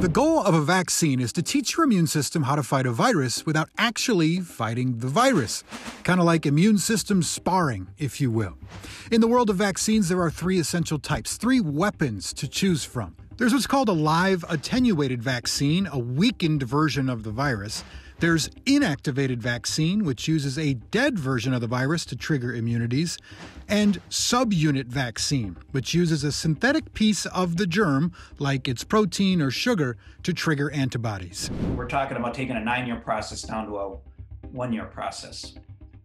The goal of a vaccine is to teach your immune system how to fight a virus without actually fighting the virus. Kind of like immune system sparring, if you will. In the world of vaccines, there are three essential types, three weapons to choose from. There's what's called a live attenuated vaccine, a weakened version of the virus. There's inactivated vaccine, which uses a dead version of the virus to trigger immunities, and subunit vaccine, which uses a synthetic piece of the germ, like its protein or sugar, to trigger antibodies. We're talking about taking a nine year process down to a one year process.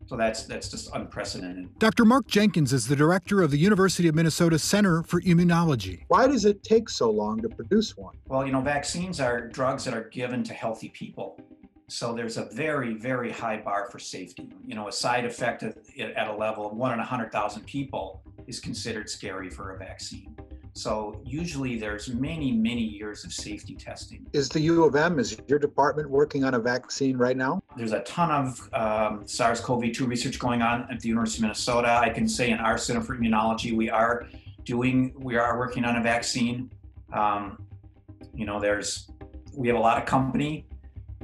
So that's that's just unprecedented. Dr. Marc Jenkins is the director of the University of Minnesota Center for Immunology. Why does it take so long to produce one? Well, you know, vaccines are drugs that are given to healthy people. So there's a very, very high bar for safety. You know, a side effect at, at a level of one in 100,000 people is considered scary for a vaccine. So usually there's many, many years of safety testing. Is the U of M, is your department working on a vaccine right now? There's a ton of um, SARS-CoV-2 research going on at the University of Minnesota. I can say in our Center for Immunology, we are doing, we are working on a vaccine. Um, you know, there's, we have a lot of company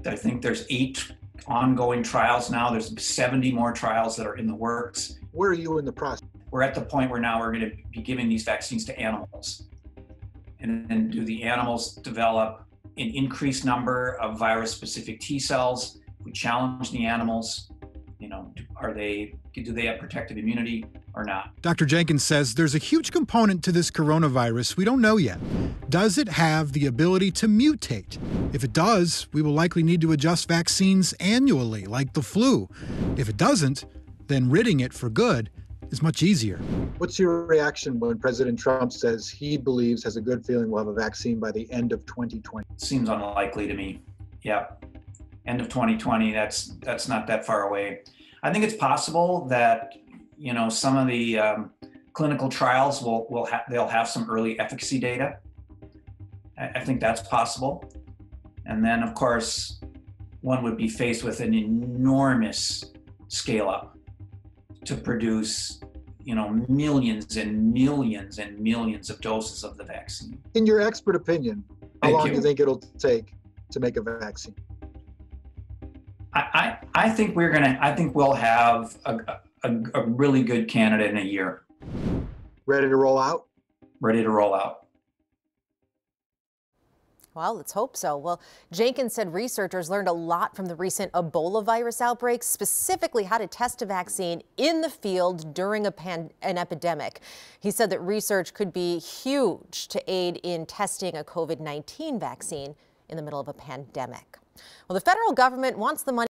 I think there's eight ongoing trials now. There's 70 more trials that are in the works. Where are you in the process? We're at the point where now we're going to be giving these vaccines to animals. And then do the animals develop an increased number of virus specific T cells? We challenge the animals. You know, are they do they have protective immunity or not? Dr. Jenkins says there's a huge component to this coronavirus we don't know yet. Does it have the ability to mutate? If it does, we will likely need to adjust vaccines annually, like the flu. If it doesn't, then ridding it for good is much easier. What's your reaction when President Trump says he believes, has a good feeling we'll have a vaccine by the end of 2020? Seems unlikely to me. Yeah. End of 2020, that's that's not that far away. I think it's possible that you know some of the um, clinical trials will will have they'll have some early efficacy data. I, I think that's possible, and then of course one would be faced with an enormous scale up to produce you know millions and millions and millions of doses of the vaccine. In your expert opinion, how Thank long you. do you think it'll take to make a vaccine? I, I, think we're gonna. I think we'll have a, a, a really good candidate in a year. Ready to roll out. Ready to roll out. Well, let's hope so. Well, Jenkins said researchers learned a lot from the recent Ebola virus outbreak, specifically how to test a vaccine in the field during a pan an epidemic. He said that research could be huge to aid in testing a COVID 19 vaccine in the middle of a pandemic. Well, the federal government wants the money.